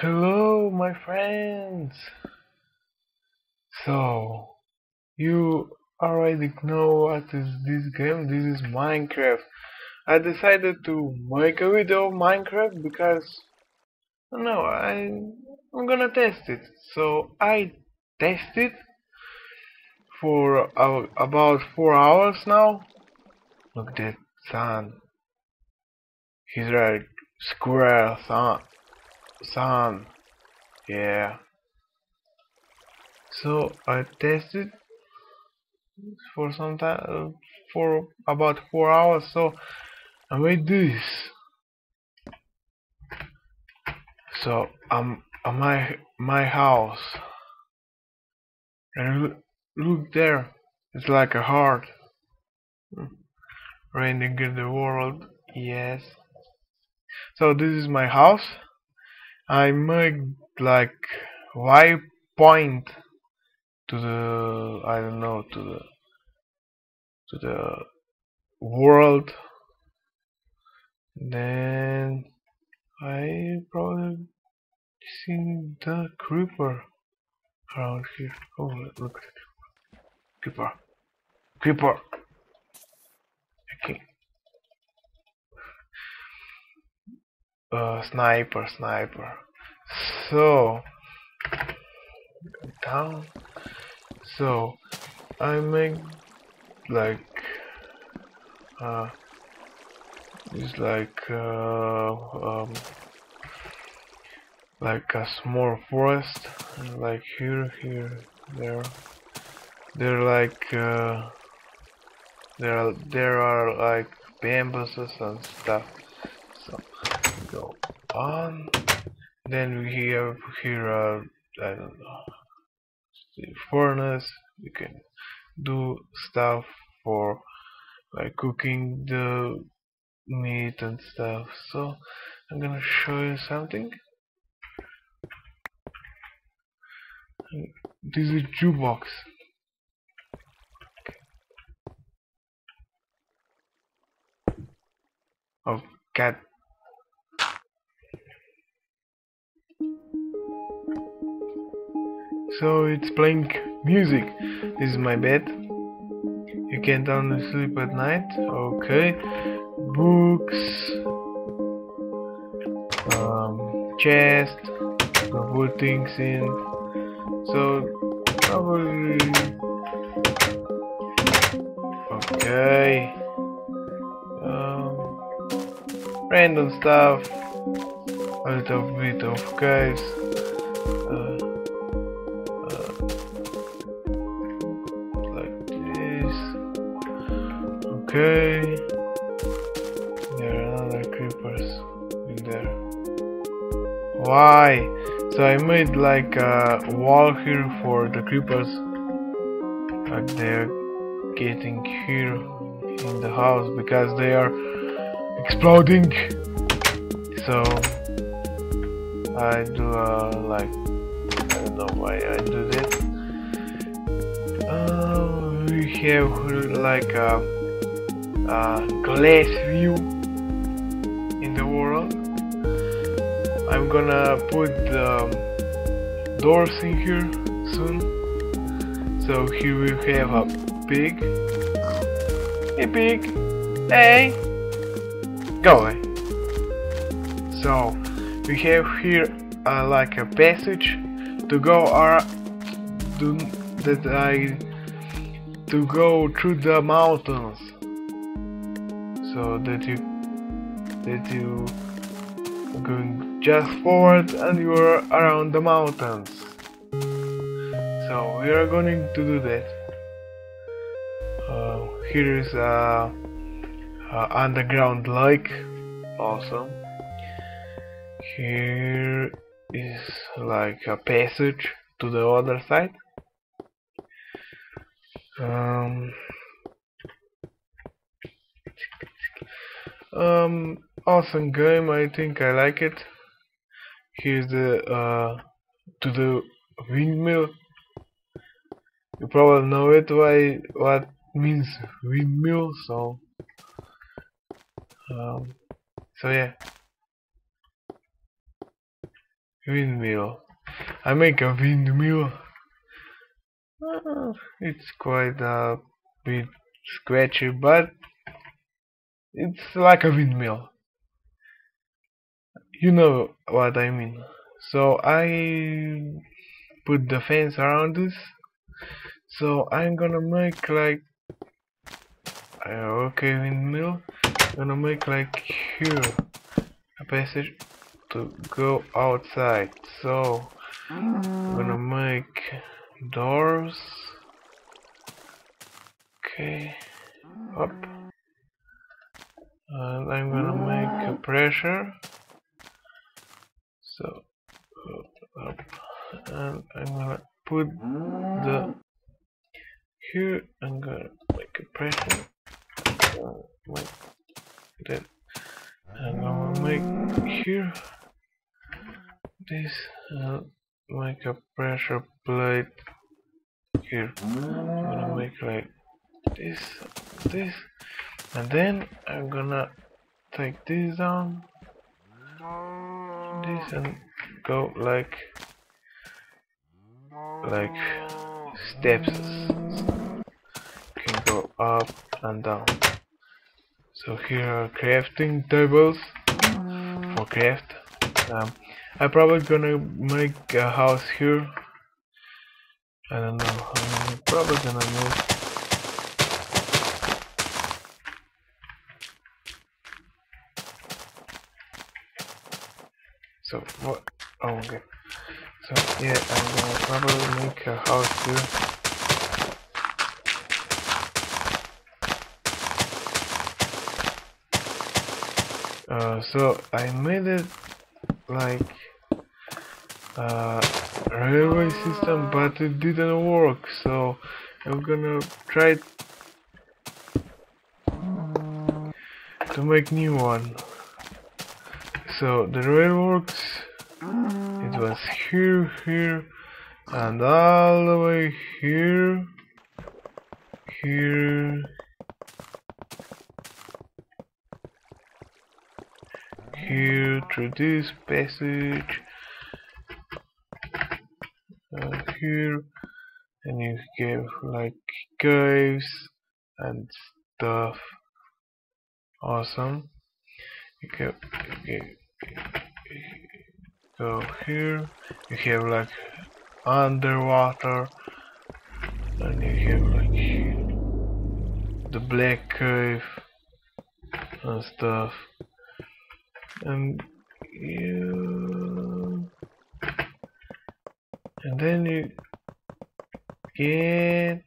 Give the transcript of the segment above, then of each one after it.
Hello, my friends. So, you already know what is this game? This is Minecraft. I decided to make a video of Minecraft because no, I I'm gonna test it. So I tested for uh, about four hours now. Look at that sun. He's right, square sun, sun. Yeah. So I tested for some time, uh, for about four hours. So I made this. So I'm at my my house, and look, there. It's like a heart. Reigning in the world. Yes. So this is my house. I made like Y point to the I don't know to the to the world. Then I probably seen the creeper around here. Oh look at it. Creeper. Creeper. Okay sniper sniper. So down. So I make like uh it's like uh, um, like a small forest like here here there. They're like uh, there are there are like bamboos and stuff on. Then we have here uh, I don't know the furnace you can do stuff for like cooking the meat and stuff. So I'm gonna show you something. This is a jukebox. Oh cat so it's playing music. This is my bed. You can't only sleep at night. Okay. Books. Um, chest. To put things in. So probably okay. Um, random stuff. A little bit of guys. Uh, okay. There are another creepers in there. Why? So I made like a wall here for the creepers like they're getting here in the house because they are exploding. So I do uh, like I don't know why I do that. Uh, we have like a, a glass view in the world. I'm gonna put the doors in here soon. So here we have a pig. Hey pig. Hey. Go away. So we have here uh, like a passage to go or to that I to go through the mountains so that you that you going just forward and you are around the mountains. So we are going to do that. Uh, here is a, a underground lake. Awesome. Here is like a passage to the other side. Um, um awesome game I think I like it here's the uh, to the windmill you probably know it why what means windmill so um, so yeah windmill. I make a windmill. Uh, it's quite a bit scratchy, but it's like a windmill. You know what I mean. So I put the fence around this. So I'm gonna make like uh, okay windmill. Gonna make like here a passage to go outside. So I'm gonna make doors. Okay, up. And I'm gonna make a pressure. So up, and I'm gonna put the here. I'm gonna make a pressure. Like that. And I'm gonna make here this uh, make a pressure plate here I'm gonna make like this this and then I'm gonna take this down this and go like like steps can go up and down so here are crafting tables for craft um, I'm probably gonna make a house here. I don't know. I'm probably gonna move. So what? Oh, okay. So yeah, I'm gonna probably make a house here. Uh, so I made it like uh, railway system but it didn't work so I'm gonna try to make new one so the railworks it was here here and all the way here here. Here through this passage uh, here and you give like caves and stuff. Awesome. You can, you go here you have like underwater and you have like the black cave and stuff. And you and then you get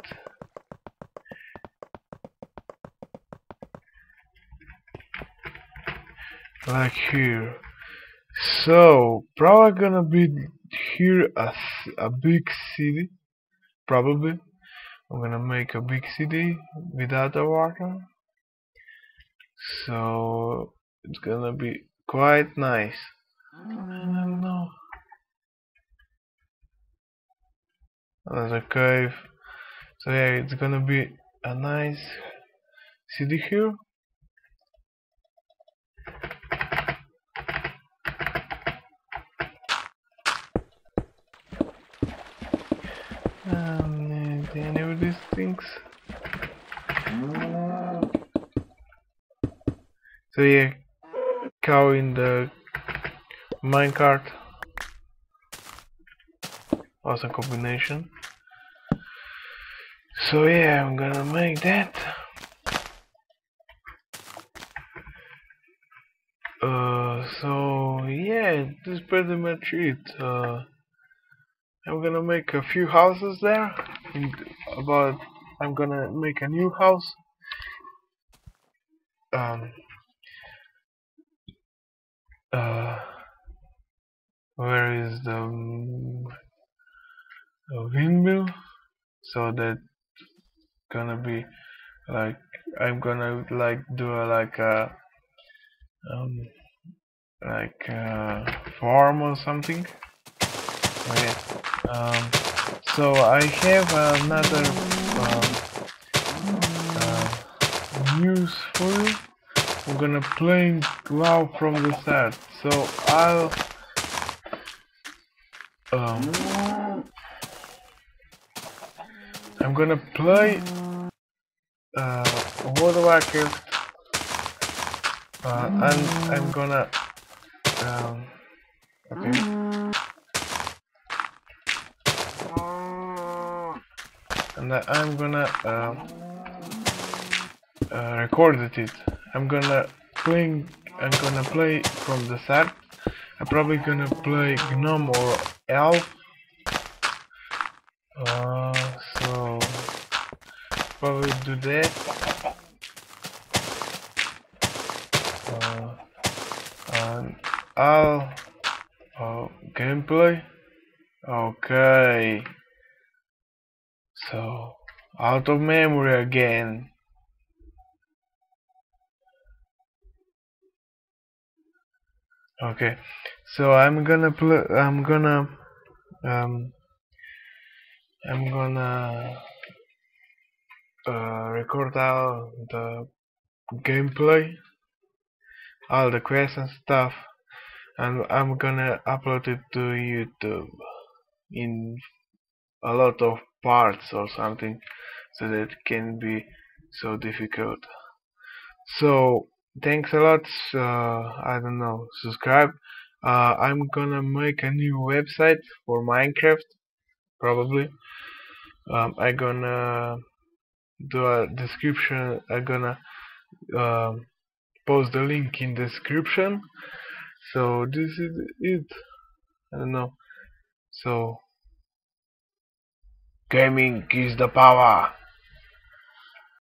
like here so probably gonna be here a, a big city probably I'm gonna make a big city without the water so it's gonna be quite nice. I don't know. Another cave. So yeah, it's gonna be a nice city here. Um, any of these things. So yeah, cow in the minecart. Awesome combination. So yeah, I'm gonna make that. Uh, so yeah, this is pretty much it. Uh, I'm gonna make a few houses there. About, I'm gonna make a new house. Um, uh, where is the, um, windmill so that gonna be like I'm gonna like do a, like a um like a farm or something okay um so I have another um, uh, news for you I'm gonna play WoW from the start. So I'll um, I'm gonna play uh, World of Warcraft uh, and I'm gonna um, okay and I'm gonna um, uh, record it I'm gonna play I'm gonna play from the start. I'm probably gonna play Gnome or Elf. Uh, so probably do that. Uh, and I'll oh, gameplay? Okay so out of memory again. Okay so I'm gonna play I'm gonna um I'm gonna uh, record all the gameplay all the quests and stuff and I'm gonna upload it to YouTube in a lot of parts or something so that it can be so difficult. So thanks a lot uh, I don't know subscribe. Uh, I'm gonna make a new website for Minecraft probably. Um, I gonna do a description I gonna um, post the link in description. So this is it. I don't know. So gaming is the power